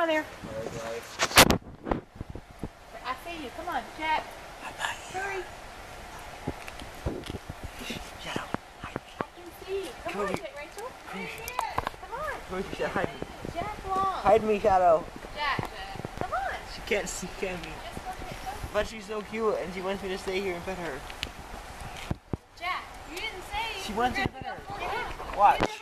on there. I see you. Come on, Jack. Hurry. I can see you. Come Come on, here. Jack Rachel. Come on. Where's your Hide me. Jack Long. Hide me, Shadow. Jack, Jack. Come on. She can't see can me. But she's so cute and she wants me to stay here and pet her. Jack, you didn't say She wants to pet her. Watch.